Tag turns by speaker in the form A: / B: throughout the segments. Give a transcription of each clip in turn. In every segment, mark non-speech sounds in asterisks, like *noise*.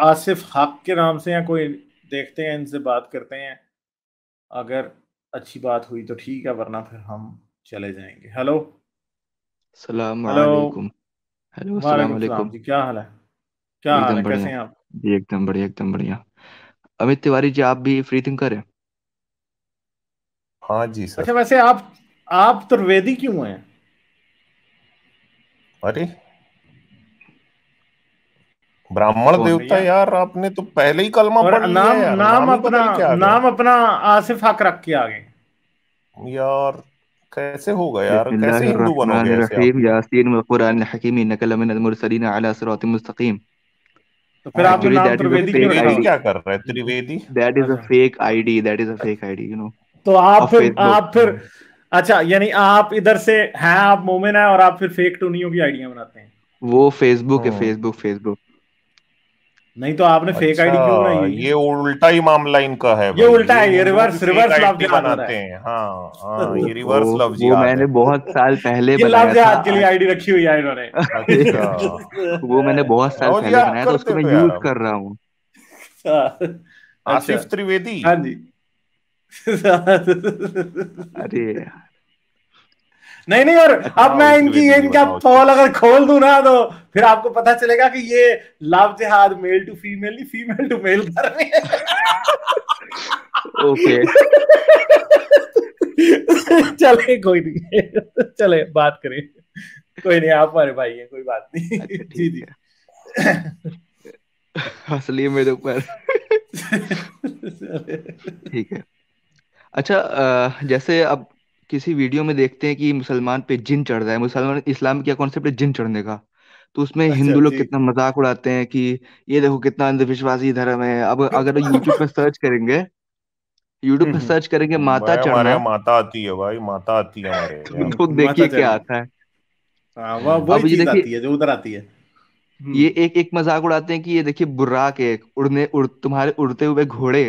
A: आसिफ हक के नाम से या कोई देखते हैं इनसे बात करते हैं। अगर अच्छी बात हुई तो ठीक है वरना फिर हम चले जाएँगे। हेलो?
B: सलाम
A: हेलो?
B: वालेकुम। हेलो सलाम
A: वालेकुम जी क्या हाल है? क्या हाल
B: एकदम
A: है
B: बढ़िया।
A: कैसे हैं आप?
B: जी एकदम बढ़िया एकदम बढ़िया। अमित तिवारी जी आप भी फ्री थिंकर हैं?
C: हाँ जी सर।
A: अच्छा वैसे आप आप त्रिवेदी क्यों हैं?
C: अरे ब्राह्मण
B: कौन
C: देवता यार आपने तो पहले ही कलमा पढ़ लिया
A: नाम नाम
C: नाम
A: अपना नाम अपना आसिफ हक रख के आगे।
C: गए यार कैसे होगा यार? कैसे हिंदू बनोगे आप?
B: यासीन वल कुरानिल हकीम इन्नका लमिनल मुरसलीन अला सिरातिम मुस्तकीम।
A: तो फिर
B: एक्चुअली
A: नाम त्रिवेदी क्यों
C: क्या कर रहा है? त्रिवेदी?
B: दैट इज़ अ
A: अच्छा।
B: Fake ID that is a fake ID you know
A: तो आप फिर आप फिर अच्छा यानी आप इधर से हैं आप मोमिन हैं और आप फिर फेक टूनियों की आइडिया बनाते हैं।
B: वो फेसबुक है फेसबुक फेसबुक
A: नहीं तो आपने फेक
C: अच्छा
A: आईडी क्यों बनाई
C: ये उल्टा ही मामला इनका है
A: ये उल्टा है ये रिवर्स रिवर्स लव
C: बनाते
A: हैं।
C: हाँ। हाँ *laughs* ये रिवर्स लव
B: वो मैंने बहुत साल पहले
A: ये लव
B: बनाया था।
A: जिहाद के लिए आईडी रखी हुई है इन्होंने। *laughs*
C: अच्छा
B: वो मैंने बहुत साल पहले बनाया था उसको मैं यूज़ कर रहा हूँ।
A: अच्छा
C: आसिफ त्रिवेदी?
A: हाँ जी।
B: अरे
A: नहीं नहीं और
C: हाँ *laughs*
A: अब मैं इनकी इनका पोल अगर खोल दूँ ना तो फिर आपको पता चलेगा कि ये लव जिहाद मेल टू फीमेल नहीं फीमेल टू मेल कर रहे हैं।
B: ओके *laughs*
A: चले कोई नहीं। चले बात करें। कोई नहीं आप हमारे भाई हैं कोई बात नहीं।
B: अच्छा
A: जी
B: ठीक
A: जी
B: है। हंस मेरे ऊपर। *laughs* ठीक है। अच्छा जैसे अब किसी वीडियो में देखते हैं कि मुसलमान पे जिन चढ़ रहा है मुसलमान इस्लाम में क्या कॉन्सेप्ट है जिन चढ़ने का। तो उसमें
A: अच्छा
B: हिंदू लोग
A: जी।
B: कितना मज़ाक उड़ाते हैं कि ये देखो कितना अंधविश्वासी धर्म है। अब अगर यूट्यूब पर सर्च करेंगे यूट्यूब पर
A: हम्म।
B: सर्च करेंगे माता
C: भाई हमारे
B: चढ़ना।
C: यहाँ माता आती है भाई माता आती है हमारे *laughs* यहाँ।
B: तो
A: माता
B: देखिए क्या
A: चढ़ना।
B: आता है।
A: हाँ वह
C: हम्म
A: वही
B: अब ये
A: चीज़
B: देखिए
A: आती है जो उधर आती है। हम्म।
B: ये एक एक मज़ाक उड़ाते हैं कि ये देखिए बुर्राक है उड़ने उड़ तुम्हारे उड़ते हुए घोड़े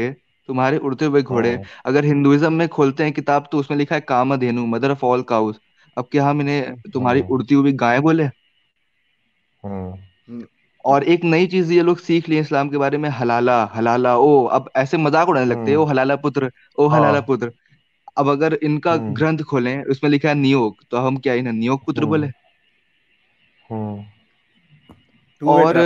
B: तुम्हारे उड़ते हुए घोड़े।
C: हम्म
B: अगर हिंदुइज्म में खोलते हैं किताब तो उसमें लिखा है Kamdhenu mother of all cows. अब क्या हम इन्हें तुम्हारी
C: हम्म
B: उड़ती हुई गाय बोले?
C: हम्म,
B: और एक नई चीज़ ये लोग सीख लिए इस्लाम के बारे में हलाला हलाला ओ अब ऐसे मज़ाक उड़ाने लगते हैं ओ हलाला पुत्र ओ हलाला
C: हाँ।
B: पुत्र। अब अगर इनका ग्रंथ खोलें उसमें लिखा है नियोग तो हम क्या इन्हें नियोग पुत्र बोले? और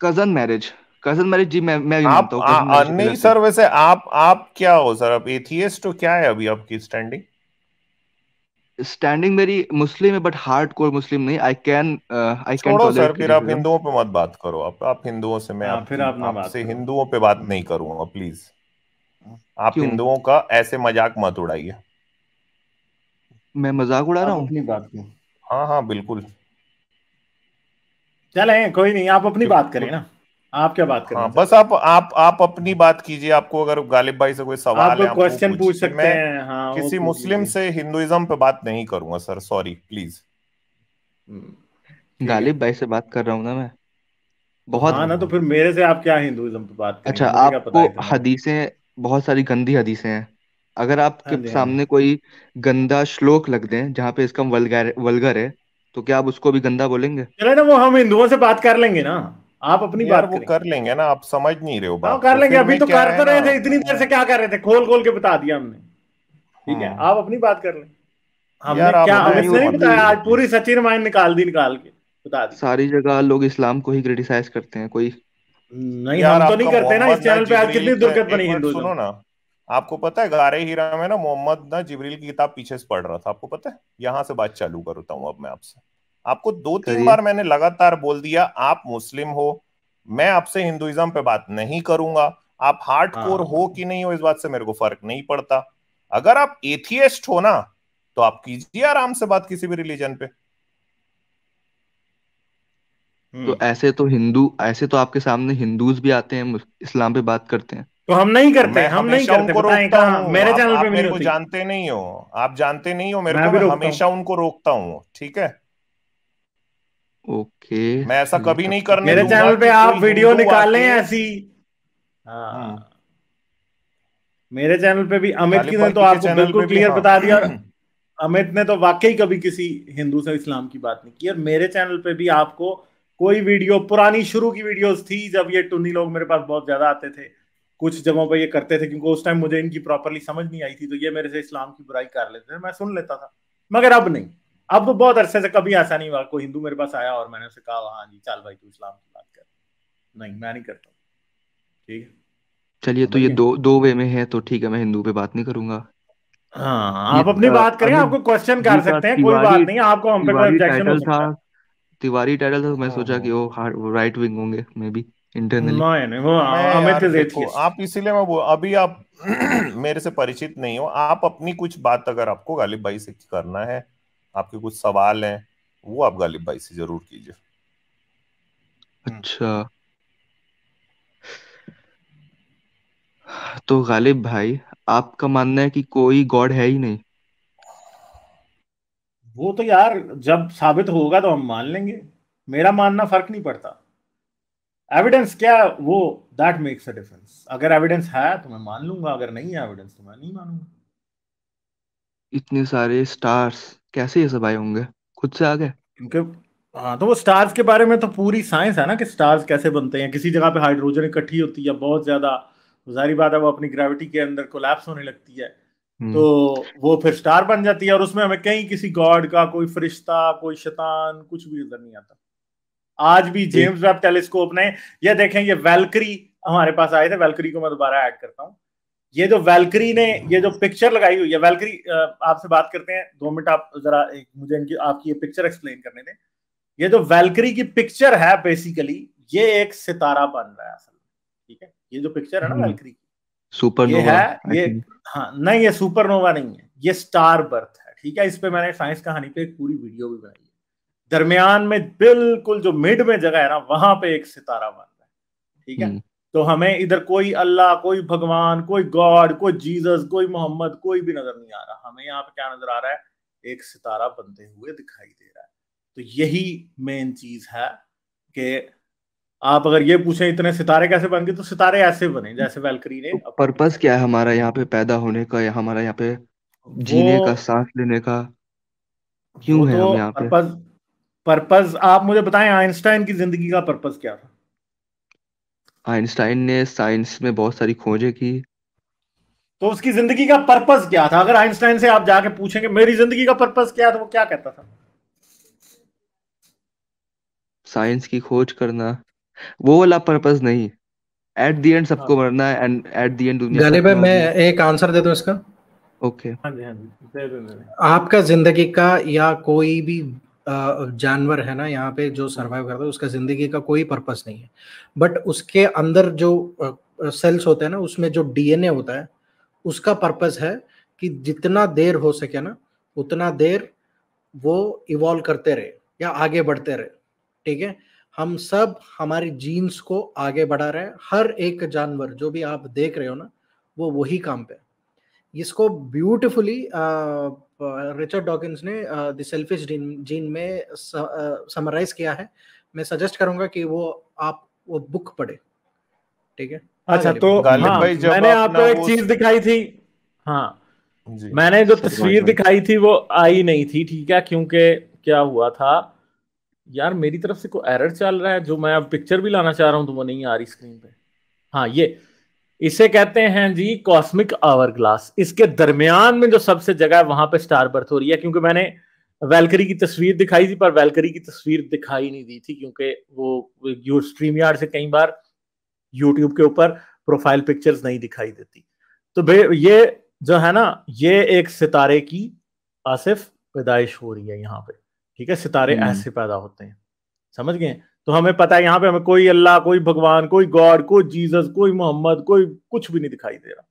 B: कज़न मैरिज कज़न मैरिज जी मैं मैं भी
C: आप
B: मानता हूँ
C: आ, आ, नहीं सर वैसे आप आप क्या हो सर? आप एथियस्ट हो क्या है अभी आपकी स्टैंडिंग
B: स्टैंडिंग मेरी मुस्लिम है बट हार्ड कोर मुस्लिम नहीं। आई कैन आई कैन
C: छोड़ो सर फिर आप हिंदुओं पे मत बात करो। आप आप हिंदुओं से मैं
A: हाँ फिर
C: आपकी
A: आप ना बात
C: आपसे हिंदुओं पे बात नहीं करूँगा प्लीज़ आप हिंदुओं का ऐसे मज़ाक मत उड़ाइए।
B: मैं मज़ाक उड़ा रहा
A: आप
B: हूँ?
A: अपनी बात करें।
C: हाँ हाँ बिल्कुल।
A: चले कोई नहीं आप अपनी बात करें ना। आप क्या बात करना
C: हाँ बस आप आप आप अपनी बात कीजिए आपको अगर गालिब भाई से कोई सवाल
A: आप
C: है
A: क्वेश्चन पूछ सकते
C: मैं
A: हैं हाँ
C: किसी मुस्लिम से हिंदुइज्म पे बात नहीं करूँगा सर सॉरी प्लीज़
A: है।
B: गालिब भाई से बात कर रहा हूँ ना मैं। बहुत
A: हाँ ना तो फिर मेरे से आप क्या हिंदुइज्म पे बात करेंगे?
B: अच्छा आपको
A: है
B: हदीसें बहुत सारी गंदी हदीसें हैं। अगर
A: हाँ
B: आपके
A: हाँ जी।
B: सामने कोई गंदा श्लोक लग दें जहाँ पे इसका वल्गर वल्गर है तो क्या आप उसको भी गंदा बोलेंगे?
A: चले ना वो हम हिंदुओं से बात कर लेंगे ना। आप अपनी बात
C: वो
A: कर।
C: लेंगे ना आप समझ नहीं रहे हो
A: हाँ
C: बात
A: कर लेंगे अभी तो कर तो रहे थे इतनी देर से क्या कर रहे थे? खोल खोल के बता दिया हमने। ठीक है
C: हम्म
A: आप अपनी बात कर लें। हमने क्या अमित
B: नहीं
A: बताया आज पूरी सच्ची रामायण निकाल दी निकाल के बता दी।
B: सारी जगह लोग इस्लाम को ही क्रिटिसाइज करते हैं कोई।
A: नहीं हम तो नहीं करते ना इस चैनल पे आज कितनी दुर्गत बनी हिंदुइज्म
C: सुनो ना आपको पता है गारे हीरा में ना मोहम्मद ना जिब्रील की किताब पीछे से पढ़ रहा था आपको पता है? यहाँ से बात चालू करता हूँ अब मैं आपसे। आपको दो तीन बार मैंने लगातार बोल दिया आप मुस्लिम हो मैं आपसे हिंदुइज्म पे बात नहीं करूँगा। आप हार्ड कोर
A: हाँ।
C: हो कि नहीं हो इस बात से मेरे को फ़र्क नहीं पड़ता। अगर आप एथियस्ट हो ना तो आप कीजिए आराम से बात किसी भी रिलीजन पे।
B: तो
A: हम्म।
B: ऐसे तो हिंदू ऐसे तो आपके सामने हिंदूज भी आते हैं इस्लाम पे बात करते हैं।
A: तो हम नहीं करते हम नहीं करते
C: उनको
A: बताएँ
C: हूँ
A: मेरे चैनल पे
C: मेरे को जानते नहीं हो। आप जानते नहीं हो मेरे को मैं हमेशा उनको रोकता हूँ ठीक है?
B: ओके।
C: मैं ऐसा कभी नहीं
B: तो
C: करने
A: मेरे चैनल पे आप वीडियो निकालें ऐसी।
C: हम्म
A: हाँ। मेरे चैनल पे भी अमित की ने तो आपको बिल्कुल क्लियर
C: हाँ।
A: बता दिया। अमित ने तो वाकई कभी किसी हिंदू से इस्लाम की बात नहीं की और मेरे चैनल पे भी आपको कोई वीडियो पुरानी शुरू की वीडियोस थी जब ये टुन्नी लोग मेरे पास बहुत ज़्यादा आते थे। कुछ जगहों पर ये करते थे क्योंकि उस टाइम मुझे इनकी प्रॉपरली समझ नहीं आई थी तो ये मेरे से इस्लाम की बुराई कर लेते थे। मैं सुन लेता था मगर अब नहीं। अब तो बहुत अरसे से कभी ऐसा नहीं हुआ कोई हिंदू मेरे पास आया और मैंने उसे कहा हाँ जी चल भाई तू इस्लाम की बात कर। नहीं मैं नहीं करता ठीक है?
B: चलिए तो ये दो दो वे में है तो ठीक है मैं हिंदू पे बात नहीं करूँगा।
A: हाँ आप अपनी बात करें आपको क्वेश्चन कर सकते हैं कोई बात नहीं आपको हम पे कोई ऑब्जेक्शन हो सकता
B: तिवारी टाइटल था तो मैं सोचा कि हाँ, वो राइट विंग होंगे मे बी इंटरनली
A: नहीं नहीं वो अमित इज़ एथियस्ट
C: आप इसीलिए मैं वो अभी आप *clears throat* मेरे से परिचित नहीं हो आप अपनी कुछ बात अगर आपको गालिब भाई से करना है आपके कुछ सवाल हैं वो आप गालिब भाई से ज़रूर कीजिए।
B: अच्छा। तो गालिब भाई आपका मानना है कि कोई गॉड है ही नहीं?
A: वो तो यार जब साबित होगा तो हम मान लेंगे। मेरा मानना फ़र्क नहीं पड़ता। एविडेंस क्या वो दैट मेक्स अ डिफरेंस अगर एविडेंस है तो मैं मान लूँगा। अगर नहीं है एविडेंस तो मैं नहीं मानूँगा।
B: इतने सारे स्टार्स कैसे ये सब आए होंगे? खुद से आ गए
A: क्योंकि हाँ तो वो स्टार्स के बारे में तो पूरी साइंस है ना कि स्टार्स कैसे बनते हैं। किसी जगह पे हाइड्रोजन इकट्ठी होती है बहुत ज़्यादा। जारी बात है वो अपनी ग्रेविटी के अंदर कोलैप्स होने लगती है। हम्म। तो वो फिर स्टार बन जाती है और उसमें हमें कहीं किसी गॉड का कोई फरिश्ता कोई शैतान कुछ भी नज़र नहीं आता। आज भी जेम्स वेब टेलीस्कोप ने ये देखें ये वेलकरी हमारे पास आए थे वेलकरी को मैं दोबारा ऐड करता हूँ। ये जो वेलकरी ने ये जो पिक्चर लगाई हुई है वेलकरी आपसे बात करते हैं। दो मिनट आप जरा एक मुझे इनकी आपकी ये पिक्चर एक्सप्लेन करने दें। ये जो वेलकरी की पिक्चर है बेसिकली ये एक सितारा बन रहा है असल में ठीक है? ये जो पिक्चर है ना वेलकरी की
B: सुपर
A: ये है ये हाँ नहीं ये सुपरनोवा नहीं है ये स्टार बर्थ है ठीक है? इस पे मैंने साइंस कहानी पे एक पूरी वीडियो भी बनाई है। दरमियान में बिल्कुल जो मिड में जगह है ना वहाँ पे एक सितारा बन रहा है ठीक है? हम्म। तो हमें इधर कोई अल्लाह कोई भगवान कोई गॉड कोई जीसस कोई मोहम्मद कोई भी नज़र नहीं आ रहा। हमें यहाँ पे क्या नज़र आ रहा है? एक सितारा बनते हुए दिखाई दे रहा है। तो यही मेन चीज़ है कि आप अगर ये पूछें इतने सितारे कैसे बन गए? तो सितारे ऐसे बने जैसे वेलकरी ने
B: तो पर्पस क्या है हमारा यहाँ पे पैदा होने का या हमारा यहाँ पे जीने का सांस लेने का? क्यों है तो हम यहाँ पे?
A: पर्पस पर्पस आप मुझे बताएँ आइंस्टाइन की ज़िंदगी का पर्पस क्या था?
B: आइंस्टाइन ने साइंस में बहुत सारी खोजें की।
A: तो उसकी ज़िंदगी का पर्पस क्या था? अगर आइंस्टाइन से आप जाके पूछेंगे मेरी ज़िंदगी का पर्पस क्या था वो क्या कहता था?
B: साइंस की खोज करना। वो वाला पर्पस नहीं। एट द एंड सबको हाँ। मरना है एंड एट द एंड दुनिया
D: गालिब मैं एक आंसर दे दूँ इसका?
B: ओके हाँ जी हाँ
D: जी। आपका ज़िंदगी का या कोई भी जानवर है ना, यहाँ पे जो सरवाइव करता है, उसका ज़िंदगी का कोई पर्पस नहीं है। बट उसके अंदर जो सेल्स होते हैं ना, उसमें जो डीएनए होता है, उसका पर्पस है कि जितना देर हो सके ना, उतना देर वो इवॉल्व करते रहे या आगे बढ़ते रहे। ठीक है? हम सब हमारी जीन्स को आगे बढ़ा रहे हैं। हर एक जानवर, जो भी आप देख रहे हो ना, वो वही काम पे इसको ब्यूटिफुली रिचर्ड डॉकिंस ने द सेल्फिश जीन में समराइज किया है। मैं सजेस्ट करूँगा कि वो आप वो बुक पढ़े। ठीक है?
A: अच्छा तो हाँ, भाई जब मैंने आपको एक चीज़ दिखाई थी। हाँ मैंने जो तस्वीर दिखाई थी वो आई नहीं थी ठीक है? क्योंकि क्या हुआ था? यार मेरी तरफ़ से कोई एरर चल रहा है जो मैं अब पिक्चर भी लाना चाह रहा हूँ तो वो नहीं आ रही स्क्रीन पे। हाँ ये इसे कहते हैं जी कॉस्मिक आवर ग्लास इसके दरमियान में जो सबसे जगह है वहाँ पे स्टार बर्थ हो रही है क्योंकि मैंने वेलकरी की तस्वीर दिखाई थी पर वेलकरी की तस्वीर दिखाई नहीं दी थी क्योंकि वो यू स्ट्रीम यार्ड से कई बार यूट्यूब के ऊपर प्रोफ़ाइल पिक्चर्स नहीं दिखाई देती। तो भे ये जो है ना ये एक सितारे की आसिफ पैदाइश हो रही है यहाँ पे ठीक है? सितारे हम्म। ऐसे पैदा होते हैं। समझ गए? तो हमें पता है यहाँ पे हमें कोई अल्लाह कोई भगवान कोई गॉड कोई जीसस कोई मोहम्मद कोई कुछ भी नहीं दिखाई दे रहा।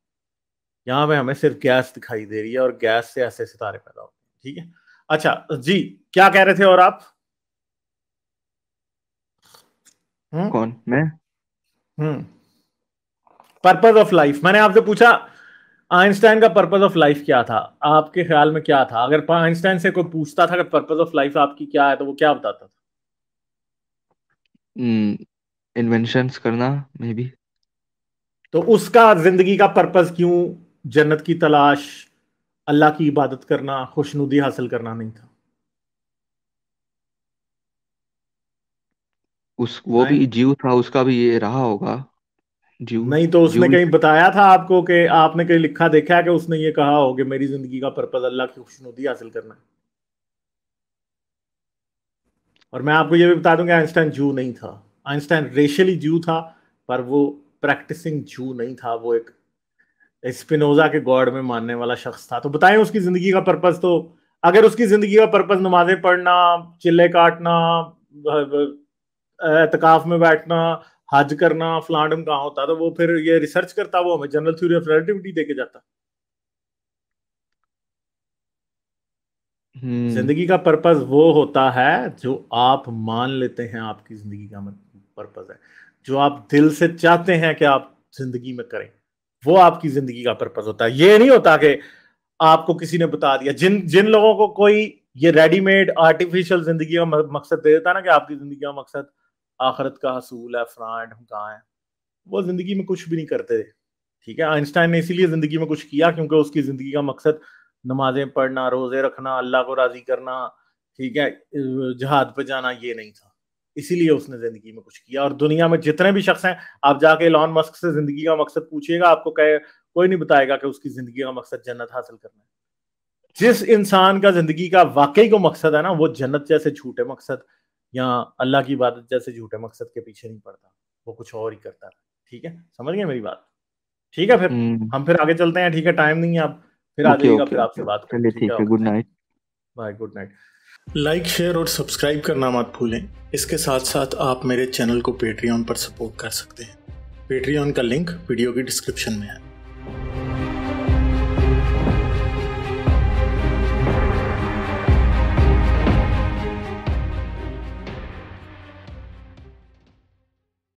A: यहाँ पे हमें सिर्फ़ गैस दिखाई दे रही है और गैस से ऐसे सितारे पैदा होते हैं ठीक है? अच्छा जी क्या कह रहे थे और आप?
B: हुँ? कौन मैं?
A: हम्म। पर्पज ऑफ़ लाइफ मैंने आपसे पूछा आइंस्टाइन का पर्पज ऑफ़ लाइफ क्या था? आपके ख्याल में क्या था? अगर आइंस्टाइन से कोई पूछता था कि पर्पज ऑफ़ लाइफ आपकी क्या है तो वो क्या बताता था?
B: इन्वेंशंस करना मे बी
A: तो उसका ज़िंदगी का पर्पज क्यों? जन्नत की तलाश अल्लाह की इबादत करना खुशनुदी हासिल करना नहीं था।
B: उस वो भी जीव था उसका भी ये रहा होगा।
A: जीव नहीं तो उसने कहीं बताया था आपको कि आपने कहीं लिखा देखा है कि उसने ये कहा हो कि मेरी ज़िंदगी का पर्पज अल्लाह की खुशनुदी हासिल करना है। और मैं आपको ये भी बता दूँ कि आइंस्टाइन जू नहीं था। आइंस्टाइन रेशियली जू था, पर वो प्रैक्टिसिंग जू नहीं था। वो एक स्पिनोजा के गॉड में मानने वाला शख्स था। तो बताएँ उसकी ज़िंदगी का पर्पज तो अगर उसकी ज़िंदगी का पर्पज नमाजें पढ़ना, चिल्ले काटना एतकाफ में बैठना, हज करना फ्लांडम कहाँ होता तो वो फिर ये रिसर्च करता, वो हमें जनरल थ्योरी ऑफ़ रिलेटिविटी देके जाता। ज़िंदगी का पर्पज वो होता है जो आप मान लेते हैं आपकी ज़िंदगी का पर्पज है। जो आप दिल से चाहते हैं कि आप ज़िंदगी में करें, वो आपकी ज़िंदगी का पर्पज होता है। ये नहीं होता कि आपको किसी ने बता दिया। जिन जिन लोगों को कोई ये रेडीमेड, आर्टिफिशियल ज़िंदगी का मकसद दे देता है ना कि आपकी ज़िंदगी का मकसद आखरत का हसूल है, फ्रांड हम कहाँ हैं, वो ज़िंदगी में कुछ भी नहीं करते। ठीक है? आइंस्टाइन ने इसीलिए ज़िंदगी में कुछ किया क्योंकि उसकी ज़िंदगी का मकसद नमाजें पढ़ना रोज़े रखना अल्लाह को राज़ी करना ठीक है जहाद पे जाना ये नहीं था। इसीलिए उसने ज़िंदगी में कुछ किया। और दुनिया में जितने भी शख्स हैं आप जाके लॉन मस्क से ज़िंदगी का मकसद पूछिएगा आपको कहे कोई नहीं बताएगा कि उसकी ज़िंदगी का मकसद जन्नत हासिल करना है। जिस इंसान का ज़िंदगी का वाकई को मकसद है ना वो जन्नत जैसे झूठे मकसद या अल्लाह की इबादत जैसे झूठे मकसद के पीछे नहीं पड़ता। वो कुछ और ही करता है। ठीक है? समझ गए मेरी बात? ठीक है फिर? हम्म। हम फिर आगे चलते हैं ठीक है? टाइम नहीं है आप फिर आ जाइएगा फिर आपसे बात
B: ठीक है good night
A: bye good night like share और सब्सक्राइब करना मत भूलें। इसके साथ साथ आप मेरे चैनल को पेट्रियन पर सपोर्ट कर सकते हैं। पेट्रियन का लिंक वीडियो की डिस्क्रिप्शन में है।